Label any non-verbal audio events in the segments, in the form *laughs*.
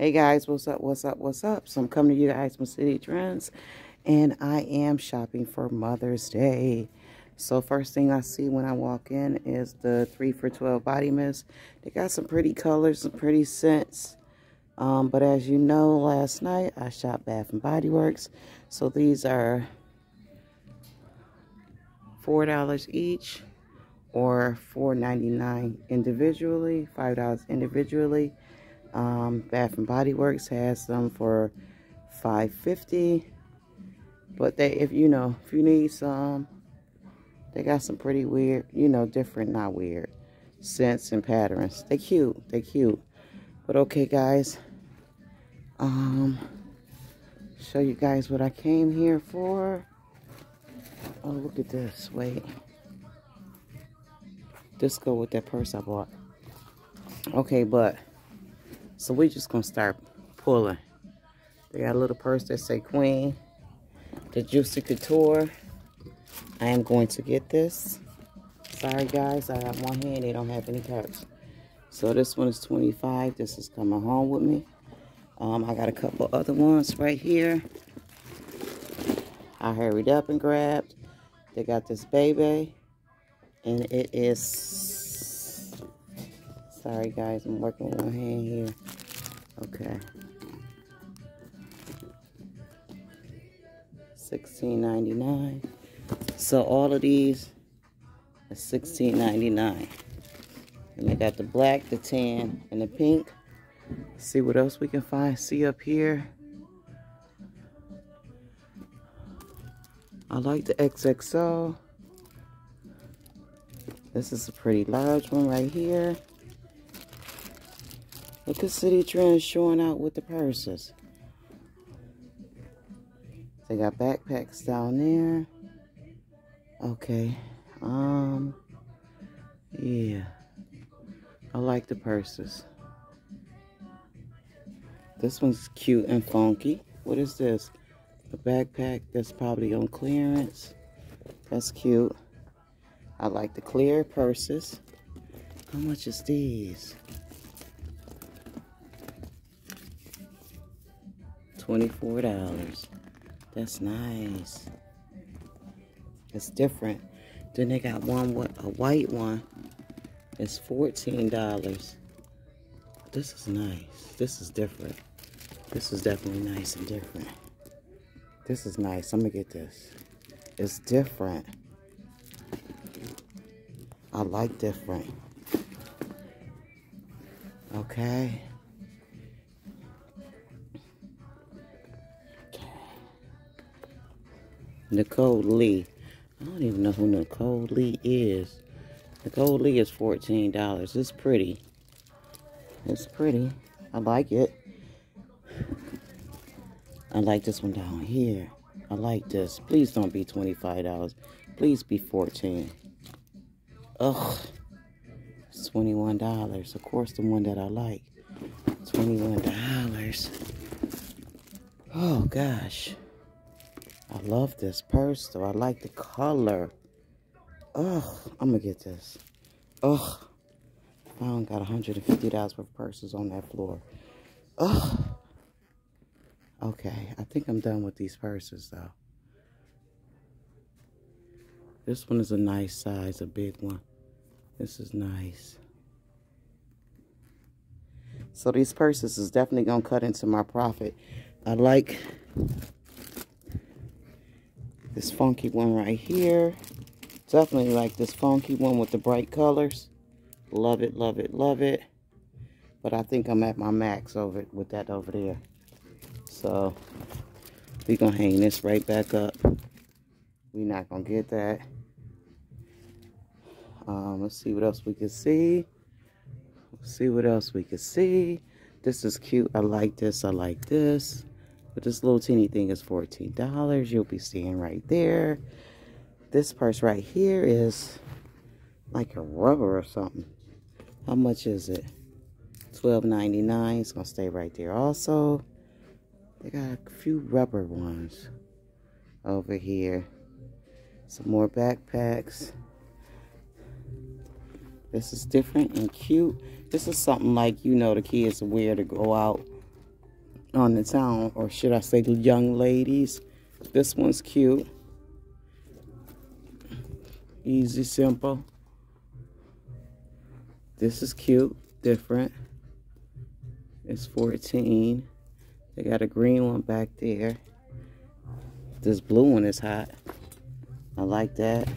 Hey guys, what's up, what's up, what's up? So I'm coming to you guys from Citi Trends and I am shopping for Mother's Day. So first thing I see when I walk in is the 3 for 12 body mist. They got some pretty colors, some pretty scents. Um, but as you know, last night I shopped Bath and Body Works. So these are $4 each or $4.99 individually, $5 individually. Um, Bath and Body Works has them for $5.50. But they, if you know, if you need some, they got some pretty weird, you know, different, not weird, scents and patterns. They cute. They cute. But okay, guys. Um, show you guys what I came here for. Oh, look at this. Wait. This go with that purse I bought. Okay, but so we just gonna start pulling. They got a little purse that say Queen. The Juicy Couture. I am going to get this. Sorry guys, I have one hand. They don't have any cups. So this one is 25. This is coming home with me. Um, I got a couple other ones right here. I hurried up and grabbed. They got this baby and it is sorry guys i'm working with one hand here okay. 16.99 so all of these are 16.99 and they got the black the tan and the pink. See what else we can find see up here. I like the XXL. this is a pretty large one right here. Look at Citi Trends showing out with the purses. They got backpacks down there. Okay. Um, yeah. I like the purses. This one's cute and funky. What is this? A backpack that's probably on clearance. That's cute. I like the clear purses. How much is these? $24. That's nice. It's different. Then they got one with a white one. It's $14. This is nice. This is different. This is definitely nice and different. This is nice. I'm going to get this. It's different. I like different. Okay. Nicole Lee. I don't even know who Nicole Lee is. Nicole Lee is $14. It's pretty. It's pretty. I like it. I like this one down here. I like this. Please don't be $25. Please be 14 Ugh. It's $21. Of course, the one that I like. $21. Oh, gosh. I love this purse, though. I like the color. Ugh. I'm going to get this. Ugh. I don't got $150 worth of purses on that floor. Ugh. Okay. I think I'm done with these purses, though. This one is a nice size, a big one. This is nice. So these purses is definitely going to cut into my profit. I like this funky one right here. Definitely like this funky one with the bright colors. Love it, love it, love it. But I think I'm at my max over with that over there. So we're going to hang this right back up. We're not going to get that. Um, let's see what else we can see. Let's see what else we can see. This is cute. I like this. I like this. But this little teeny thing is $14. You'll be seeing right there. This purse right here is like a rubber or something. How much is it? $12.99. It's going to stay right there also. They got a few rubber ones over here. Some more backpacks. This is different and cute. This is something like, you know, the kids wear to go out on the town, or should I say the young ladies. This one's cute. Easy, simple. This is cute, different. It's 14. They got a green one back there. This blue one is hot. I like that.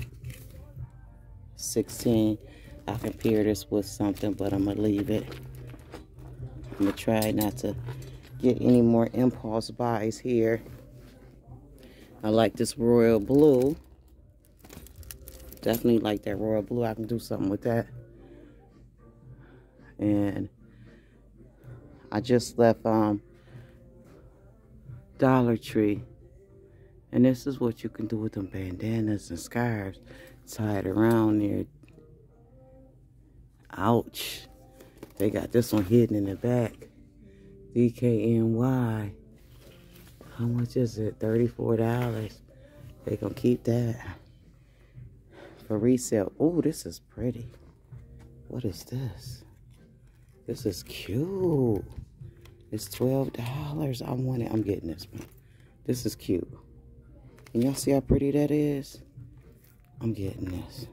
16. I can pair this with something, but I'm going to leave it. I'm going to try not to get any more impulse buys here. I like this royal blue. Definitely like that royal blue. I can do something with that. And I just left um, Dollar Tree. And this is what you can do with them bandanas and scarves tied around there. Ouch. They got this one hidden in the back. DKNY. How much is it? $34. They gonna keep that for resale. Oh, this is pretty. What is this? This is cute. It's $12. I want it. I'm getting this one. This is cute. And y'all see how pretty that is? I'm getting this.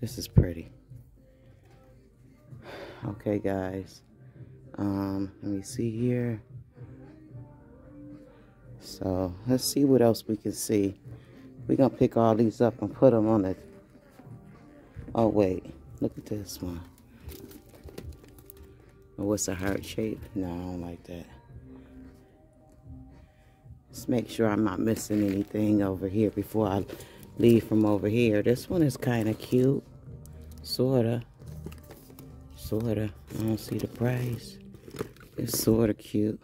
This is pretty. *sighs* Okay, guys. Um, let me see here. So let's see what else we can see. We're going to pick all these up and put them on the... Oh, wait. Look at this one. Oh, what's a heart shape? No, I don't like that. Let's make sure I'm not missing anything over here before I leave from over here. This one is kind of cute. Sorta. Sorta. I don't see the price. It's sorta cute.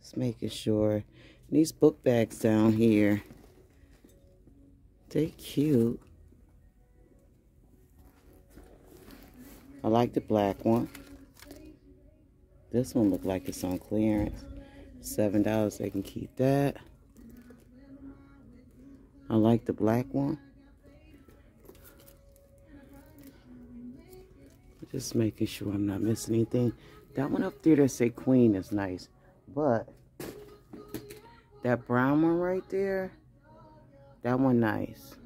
Just making sure. These book bags down here. They cute. I like the black one. This one look like it's on clearance. Seven dollars, they can keep that. I like the black one. Just making sure I'm not missing anything. That one up there that say queen is nice. But that brown one right there, that one nice.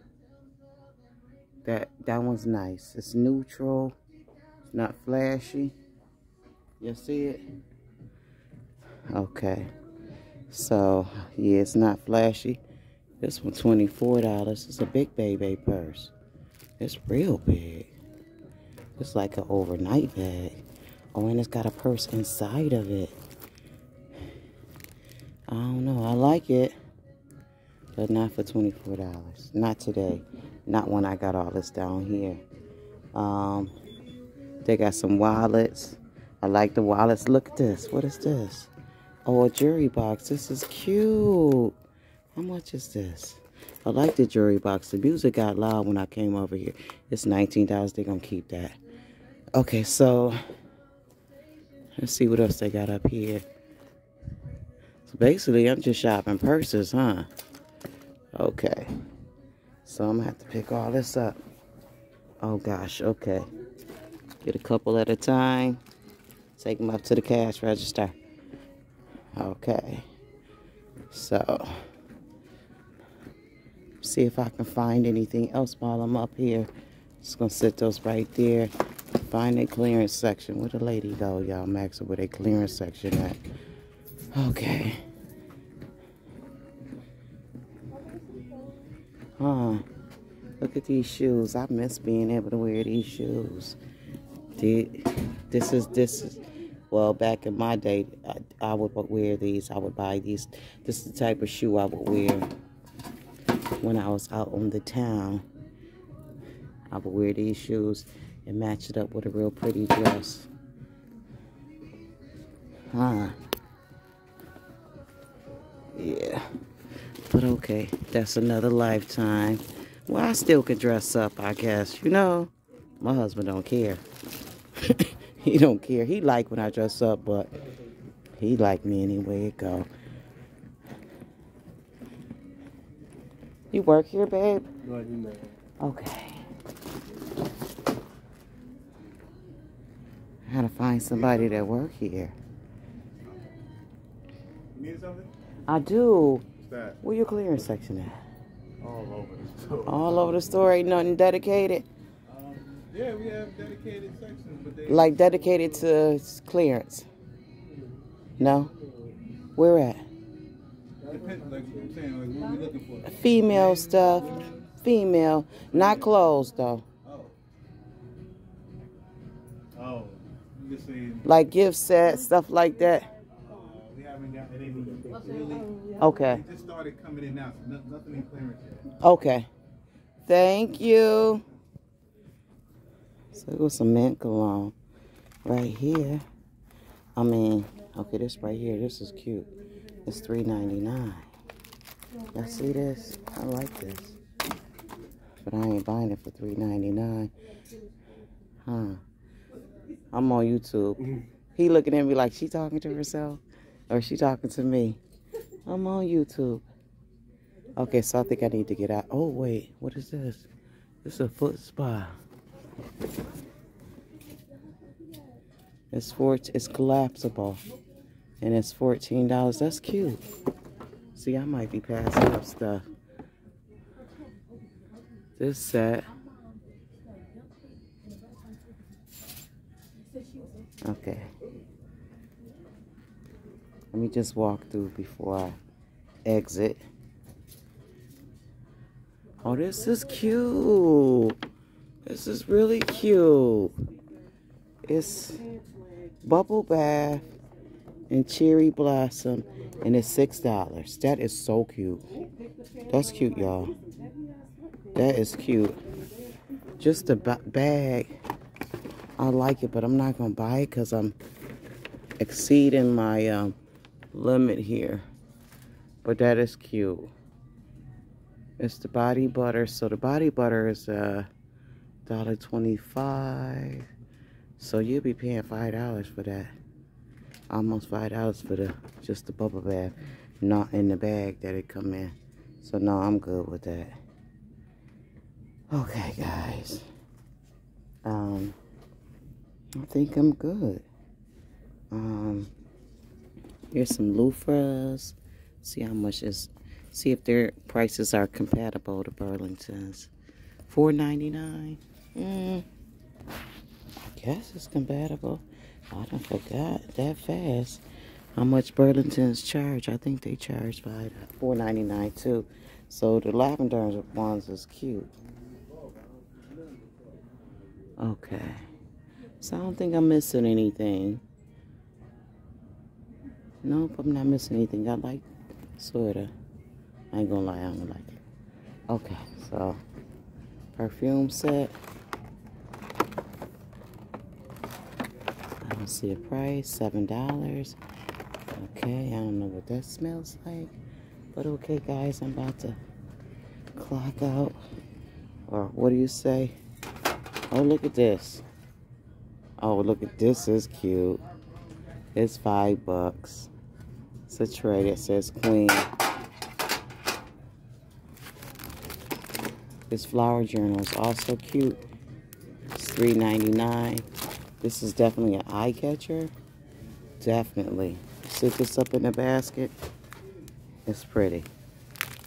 That that one's nice. It's neutral. It's not flashy. You see it? Okay. So, yeah, it's not flashy. This one, $24. It's a big baby purse. It's real big. It's like an overnight bag. Oh, and it's got a purse inside of it. I don't know. I like it. But not for $24. Not today. Not when I got all this down here. Um, they got some wallets. I like the wallets. Look at this. What is this? Oh, a jewelry box. This is cute. How much is this? I like the jewelry box. The music got loud when I came over here. It's $19. They're going to keep that. Okay, so let's see what else they got up here. So basically, I'm just shopping purses, huh? Okay. So I'm going to have to pick all this up. Oh, gosh. Okay. Get a couple at a time. Take them up to the cash register. Okay. So, see if I can find anything else while I'm up here. Just gonna sit those right there. Find a clearance section. Where the lady go, y'all? Max, where they clearance section at? Okay. Huh. Look at these shoes. I miss being able to wear these shoes. This is this is well, back in my day, I, I, would wear these. I would buy these. This is the type of shoe I would wear when I was out on the town. I would wear these shoes and match it up with a real pretty dress. Huh. Yeah. But okay, that's another lifetime. Well, I still can dress up, I guess. You know, my husband don't care. *laughs* he don't care. He like when I dress up, but he like me anyway it go. You work here, babe? No, I do not. Okay. I gotta find somebody that work here. You need something? I do. What's that? Where your clearance section at? All over the store. All over the store. Ain't nothing dedicated. Um, yeah, we have dedicated sections, but they Like dedicated to clearance. No? Where at? depend. Like saying, like what we looking for. Female stuff. Female. Not clothes though. Like gift sets, stuff like that. Okay. Okay. Thank you. So it was some mint cologne right here. I mean, okay, this right here, this is cute. It's three ninety nine. Y'all see this? I like this. But I ain't buying it for three ninety nine. Huh. I'm on YouTube. Mm. He looking at me like she talking to herself or she talking to me. I'm on YouTube. Okay, so I think I need to get out. Oh, wait. What is this? This is a foot spa. It's four, it's collapsible. And it's $14. That's cute. See, I might be passing up stuff. This set. Okay. Let me just walk through before I exit. Oh, this is cute. This is really cute. It's bubble bath and cherry blossom, and it's six dollars. That is so cute. That's cute, y'all. That is cute. Just the bag. I like it, but I'm not gonna buy it because I'm exceeding my um, limit here. But that is cute. It's the body butter. So the body butter is a dollar twenty-five. So you'll be paying five dollars for that. Almost five dollars for the just the bubble bath, not in the bag that it come in. So no, I'm good with that. Okay, guys. Um, I think I'm good. Um, here's some loofahs. See how much is. See if their prices are compatible to Burlington's. Four ninety nine. Mm, guess it's compatible. I don't forgot that fast how much Burlington's charge. I think they charge by four ninety nine too. So the lavender ones is cute. Okay. So I don't think I'm missing anything. Nope, I'm not missing anything. I like sweater. I ain't gonna lie, I don't like it. Okay, so perfume set. I don't see a price, seven dollars. Okay, I don't know what that smells like. But okay guys, I'm about to clock out. Or what do you say? Oh look at this. Oh look at this is cute. It's five bucks. It's a tray that says Queen. This flower journal is also cute. It's $3.99. This is definitely an eye catcher. Definitely. Sit this up in the basket. It's pretty.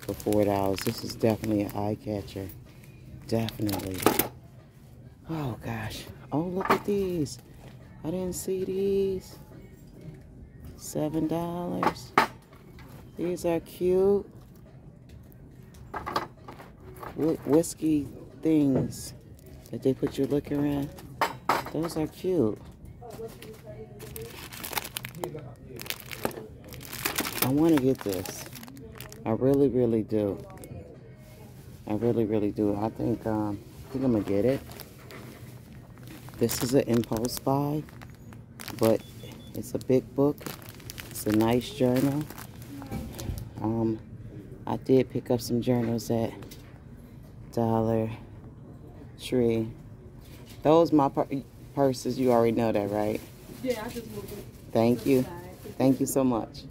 For $4. This is definitely an eye catcher. Definitely. Oh gosh. Oh look at these. I didn't see these. Seven dollars. These are cute. Wh- whiskey things that they put your liquor in. Those are cute. I want to get this. I really, really do. I really, really do. I think, um, I think I'm gonna get it. This is an impulse buy, but it's a big book. It's a nice journal. Um, I did pick up some journals at Dollar Tree. Those my pur- purses. You already know that, right? Yeah, I just moved it Thank you. Thank you so much.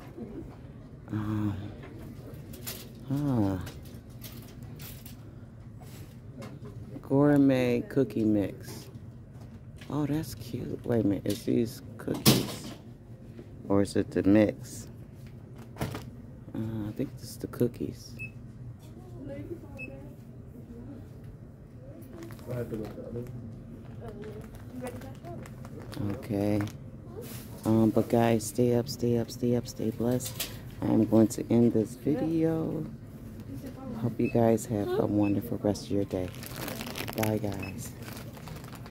Um, ah. Gourmet cookie mix. Oh, that's cute. Wait a minute. Is these cookies? Or is it the mix? Uh, I think this is the cookies. Okay. Um, but guys, stay up, stay up, stay up, stay blessed. I'm going to end this video. Hope you guys have a wonderful rest of your day. Bye, guys.